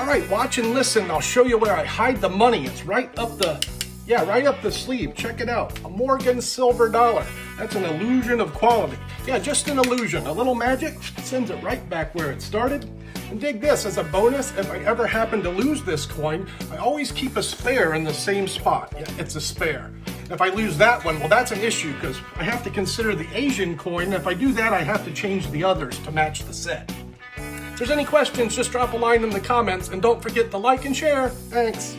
All right, watch and listen. I'll show you where I hide the money. It's right up the, yeah, right up the sleeve. Check it out. A Morgan silver dollar. That's an illusion of quality. Yeah, just an illusion. A little magic sends it right back where it started. And dig this, as a bonus, if I ever happen to lose this coin, I always keep a spare in the same spot. Yeah, it's a spare. If I lose that one, well, that's an issue because I have to consider the Asian coin. If I do that, I have to change the others to match the set. If there's any questions, just drop a line in the comments and don't forget to like and share. Thanks.